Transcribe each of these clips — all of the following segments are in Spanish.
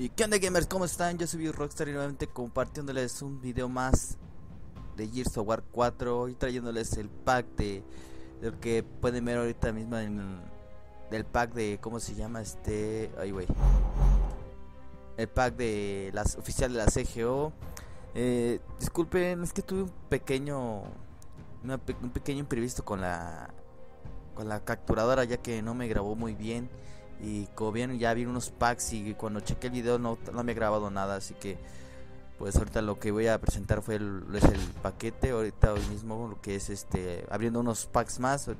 ¿Y qué onda gamers? ¿Cómo están? Yo soy Rockstar y nuevamente compartiéndoles un video más de Gears of War 4 y trayéndoles el pack de, lo que pueden ver ahorita mismo en el pack de ¿cómo se llama? Este, ay güey. El pack de las oficial de la CGO. Eh, disculpen, es que tuve un pequeño un pequeño imprevisto con la con la capturadora ya que no me grabó muy bien y como bien ya vi unos packs y cuando chequé el video no, no me he grabado nada, así que pues ahorita lo que voy a presentar fue el, es el paquete, ahorita hoy mismo lo que es este abriendo unos packs más.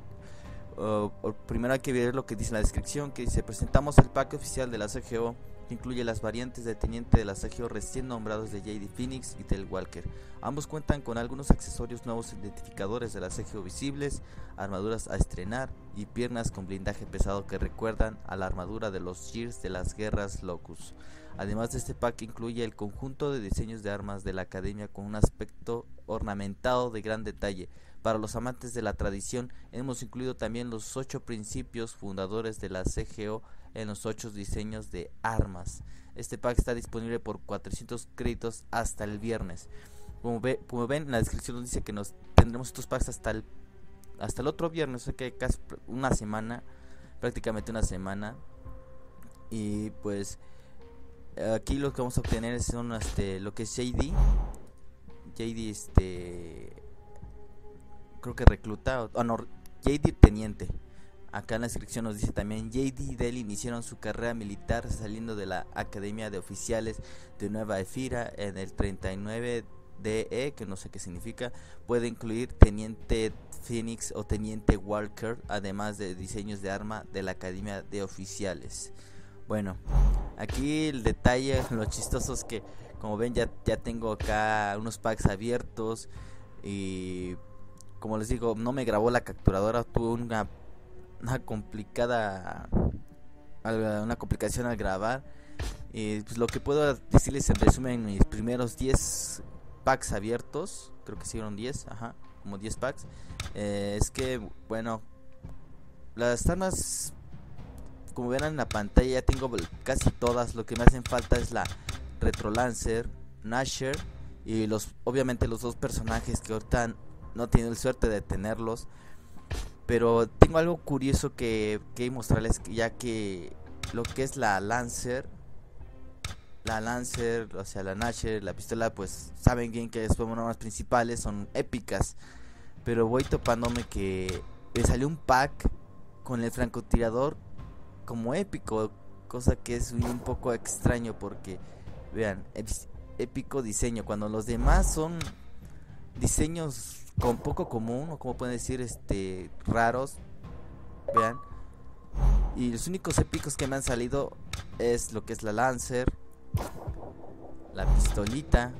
primero hay que ver lo que dice en la descripción, que dice presentamos el pack oficial de la CGO incluye las variantes de teniente de la CGO recién nombrados de JD Phoenix y Del Walker. Ambos cuentan con algunos accesorios nuevos identificadores de la CGO visibles, armaduras a estrenar y piernas con blindaje pesado que recuerdan a la armadura de los Gears de las guerras Locus. Además de este pack incluye el conjunto de diseños de armas de la academia con un aspecto ornamentado de gran detalle. Para los amantes de la tradición hemos incluido también los ocho principios fundadores de la CGO en los 8 diseños de armas. Este pack está disponible por 400 créditos hasta el viernes. Como, ve, como ven, en la descripción nos dice que nos tendremos estos packs hasta el, hasta el otro viernes, o sea que casi una semana, prácticamente una semana. Y pues aquí lo que vamos a obtener son este, lo que es JD. JD este creo que recluta, o no, JD teniente. Acá en la descripción nos dice también JD y Dell iniciaron su carrera militar saliendo de la Academia de Oficiales de Nueva Efira en el 39 DE, que no sé qué significa, puede incluir Teniente Phoenix o Teniente Walker, además de diseños de arma de la Academia de Oficiales. Bueno, aquí el detalle, lo chistoso es que como ven ya, ya tengo acá unos packs abiertos y como les digo, no me grabó la capturadora, tuve una una complicada una complicación al grabar. Y pues lo que puedo decirles en resumen mis primeros 10 packs abiertos creo que hicieron 10 ajá como 10 packs eh, es que bueno las armas como ven en la pantalla ya tengo casi todas. Lo que me hacen falta es la Retro Lancer Nasher y los obviamente los dos personajes que ahorita no tienen suerte de tenerlos pero tengo algo curioso que, que mostrarles, ya que lo que es la Lancer, la Lancer, o sea, la Nasher, la pistola, pues saben bien que son armas principales, son épicas. Pero voy topándome que me salió un pack con el francotirador como épico, cosa que es un poco extraño porque, vean, épico diseño, cuando los demás son diseños con poco común o como pueden decir este raros vean. Y los únicos épicos que me han salido es lo que es la Lancer la pistolita.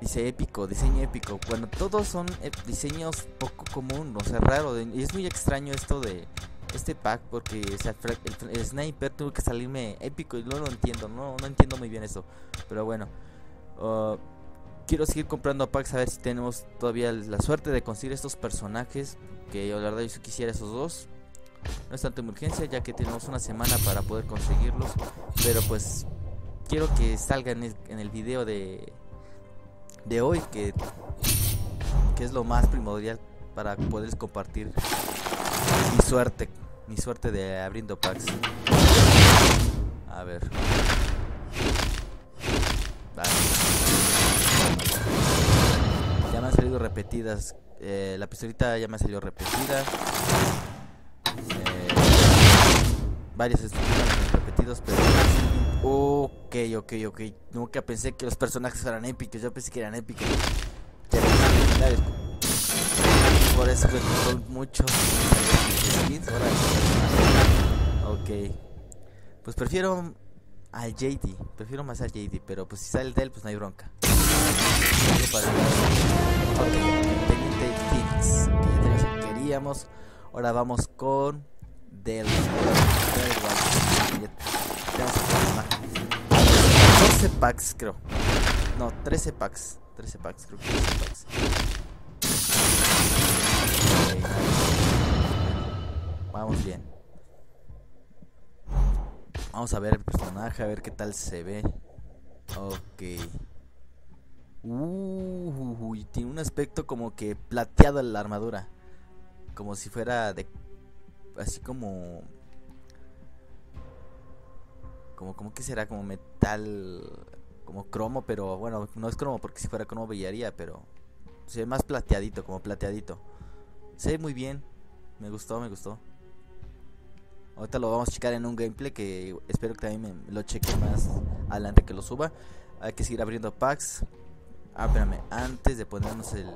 Dice épico diseño épico. Bueno todos son eh, diseños poco común o sea raro. Y es muy extraño esto de este pack porque el, sniper tuvo que salirme épico y no lo entiendo no no entiendo muy bien eso. Pero bueno uh, quiero seguir comprando packs a ver si tenemos todavía la suerte de conseguir estos personajes. Que yo la verdad yo quisiera esos dos. No es tanto emergencia ya que tenemos una semana para poder conseguirlos. Pero pues quiero que salga en el, video de, de hoy que, que es lo más primordial para poder compartir mi suerte. Mi suerte de abriendo packs. A ver. Ya repetidas. Eh, la pistolita ya me ha salido repetida. Eh, varios repetidos, pero. Ok, ok, ok. Nunca pensé que los personajes fueran épicos. Yo pensé que eran épicos. Por eso que son muchos Ok. Pues prefiero al JD. Prefiero más al JD, pero pues si sale de él, pues no hay bronca. Teniente Phoenix, que queríamos. Ahora vamos con Del. 12 packs, creo. No, 13 packs. 13 packs, creo que 13 packs. Vamos bien. Vamos a ver el personaje, a ver qué tal se ve. Ok. Uh, tiene un aspecto como que plateado en la armadura. Como si fuera de. Así como. Como, como que será como metal. Como cromo, pero bueno, no es cromo porque si fuera cromo brillaría, pero. Se ve más plateadito, como plateadito. Se ve muy bien. Me gustó, me gustó. Ahorita lo vamos a checar en un gameplay que espero que también me lo cheque más adelante que lo suba. Hay que seguir abriendo packs. Ah, espérame, antes de ponernos el...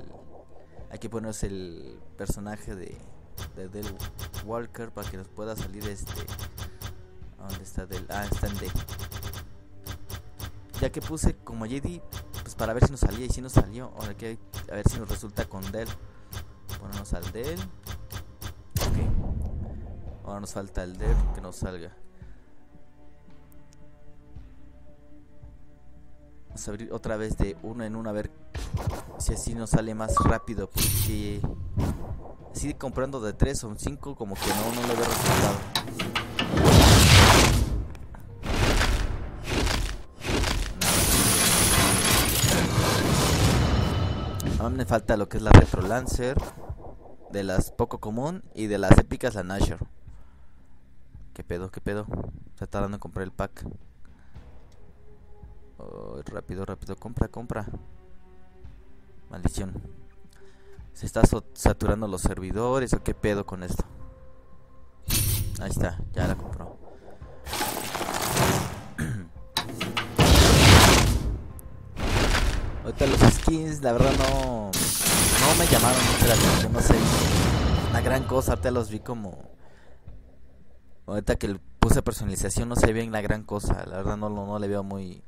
Hay que ponernos el personaje de, de Del Walker para que nos pueda salir este... ¿Dónde está Del? Ah, está en D. Ya que puse como JD, pues para ver si nos salía y si nos salió. Ahora que a ver si nos resulta con Del. Ponemos al Del. Ok. Ahora nos falta el Del que nos salga. Vamos a abrir otra vez de uno en uno a ver si así nos sale más rápido. Porque así comprando de 3 o 5 como que no, no le veo resultado. Ahora me falta lo que es la Retro Lancer, de las poco común y de las épicas la Nasher. ¿Qué pedo? ¿Qué pedo? Se está dando a comprar el pack rápido, rápido, compra, compra. Maldición. Se está saturando los servidores o qué pedo con esto. Ahí está, ya la compró. Ahorita los skins, la verdad no, no me llamaron mucho la atención, no sé, una gran cosa, ahorita los vi como... Ahorita que puse personalización no se ve en la gran cosa, la verdad no, no le veo muy,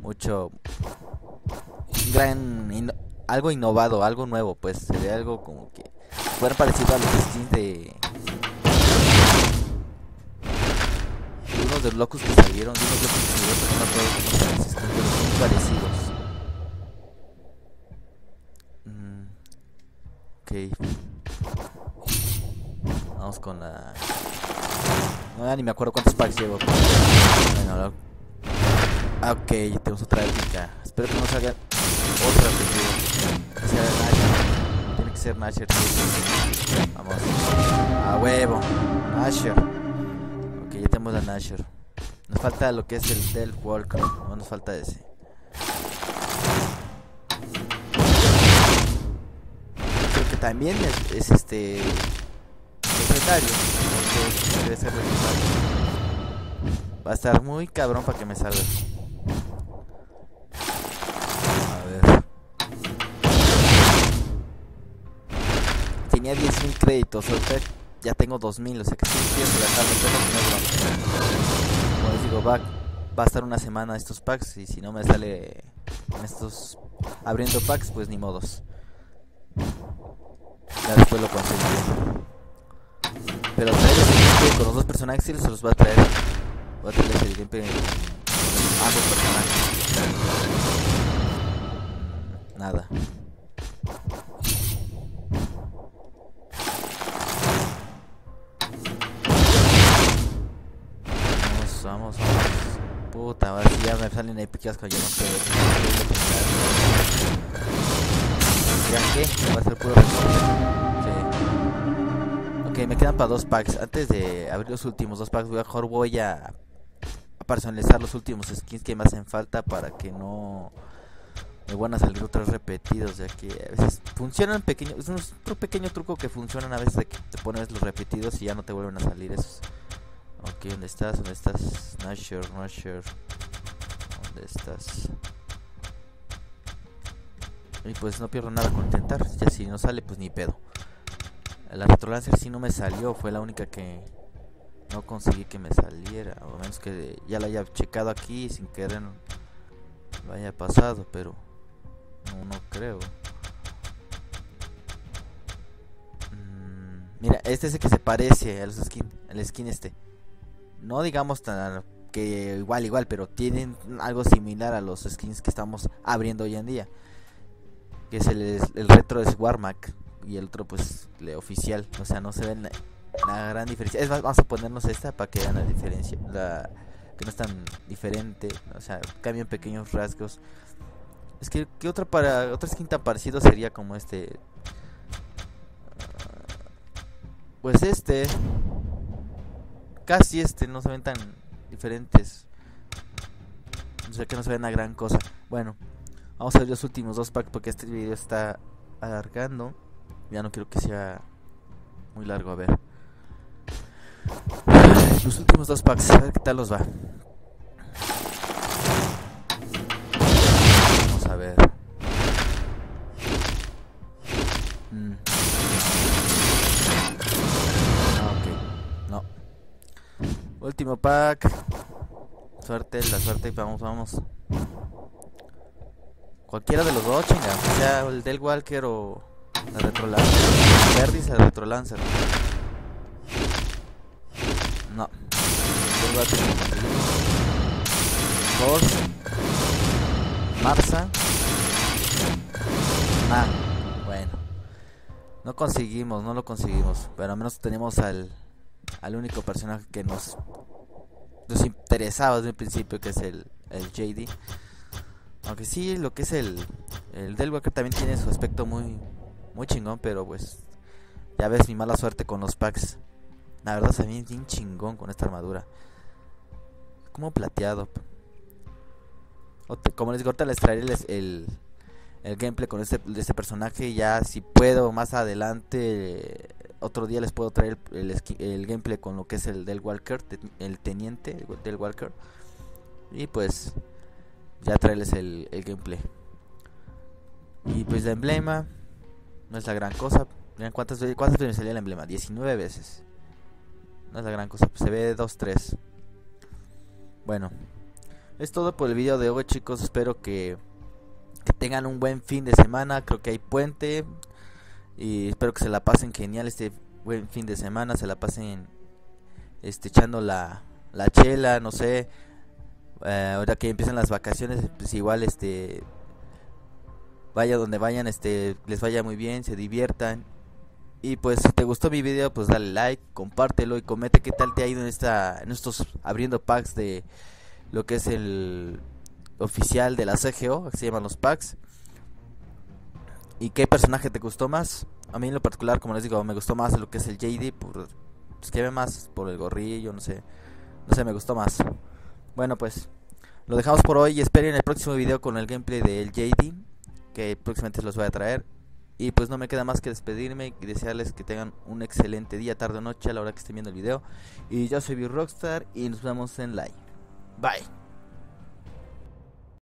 mucho gran algo innovado, algo nuevo, pues se ve algo como que fuera parecido a los skins de unos de locos que salieron, de unos locos que salieron, no skins, muy parecidos. Mm, ok. Vamos con la no, ni me acuerdo cuántos packs llevo. Bueno, Ah, ok, tenemos otra épica. Espero que no salga otra que sea Nasher. Tiene que ser Nasher. Vamos. A huevo. Nasher. Ok, ya tenemos la Nasher. Nos falta lo que es el Del Walker. No nos falta ese. Creo que también es, es este. Secretario. Va a estar muy cabrón para que me salga. tenía 10.000 créditos, ahorita ya tengo 2.000, o sea que sí empiezo a gastarme Como les digo, va, va a estar una semana estos packs y si no me sale estos abriendo packs, pues ni modos. Ya después lo conseguiré. Pero traer con los dos personajes sí se los va a traer. Voy a traerles el con ambos personajes. Nada. vamos, vamos. Puta, a ver si ya me salen épicas que yo no sé. ¿Ya qué? Va a ser puro Sí. Me quedan para dos packs. Antes de abrir los últimos dos packs, mejor voy a, personalizar los últimos skins que me hacen falta para que no me van a salir otros repetidos ya que a veces funcionan pequeños es un pequeño truco que funcionan a veces de que te pones los repetidos y ya no te vuelven a salir esos Ok, ¿dónde estás? ¿Dónde estás? Not sure, not sure. ¿Dónde estás? Y pues no pierdo nada con intentar. Ya si no sale, pues ni pedo. La Retrolancer sí no me salió. Fue la única que no conseguí que me saliera. O menos que ya la haya checado aquí sin querer lo haya pasado. Pero no, no creo. Mm, mira, este es el que se parece a los skin. El skin este no digamos tan que igual igual, pero tienen algo similar a los skins que estamos abriendo hoy en día. Que es el, el retro es Warmac y el otro pues le oficial, o sea, no se ven la, gran diferencia. Es más, vamos a ponernos esta para que vean la diferencia, que no es tan diferente, o sea, cambian pequeños rasgos. Es que, ¿qué otra, para, otra skin tan parecido sería como este? Pues este. Casi este, no se ven tan diferentes. No sé que no se ven a gran cosa. Bueno, vamos a ver los últimos dos packs porque este video está alargando. Ya no quiero que sea muy largo, a ver. Los últimos dos packs, a ver qué tal los va. Vamos a ver. Mm. Ah, ok, no. Último pack. Suerte, la suerte, vamos, vamos. Cualquiera de los dos, chinga. Sea el del Walker o la Retro Lancer. Verdis, la Retro Lancer. No. Force. Marsa. Ah, bueno. No conseguimos, no lo conseguimos. Pero al menos tenemos al, al único personaje que nos, nos interesaba desde el principio, que es el, el JD. Aunque sí, lo que es el, el Del Walker también tiene su aspecto muy, muy chingón, pero pues ya ves mi mala suerte con los packs. La verdad se ve bien chingón con esta armadura. Como plateado. Como les digo, ahorita les traeré el, el, gameplay con este, este personaje. Ya si puedo más adelante, otro día les puedo traer el, el gameplay con lo que es el del Walker, el teniente del Walker. Y pues ya traerles el, el gameplay. Y pues la emblema no es la gran cosa. Miren cuántas, cuántas veces salía el emblema. 19 veces. No es la gran cosa, pues se ve 2-3. Bueno, es todo por el video de hoy, chicos. Espero que, que tengan un buen fin de semana. Creo que hay puente. Y espero que se la pasen genial este buen fin de semana. Se la pasen este, echando la, la chela, no sé. Eh, ahora que empiezan las vacaciones, pues igual este vaya donde vayan, este les vaya muy bien, se diviertan y pues si te gustó mi video, pues dale like, compártelo y comete qué tal te ha ido en esta en estos abriendo packs de lo que es el oficial de la CGO, que se llaman los packs. ¿Y qué personaje te gustó más? A mí en lo particular, como les digo, me gustó más lo que es el JD, pues que ve más por el gorrillo, no sé. No sé, me gustó más. Bueno, pues lo dejamos por hoy y esperen el próximo video con el gameplay del JD, que próximamente los voy a traer. Y pues no me queda más que despedirme y desearles que tengan un excelente día, tarde o noche a la hora que estén viendo el video. Y yo soy B-Rockstar y nos vemos en live. Bye.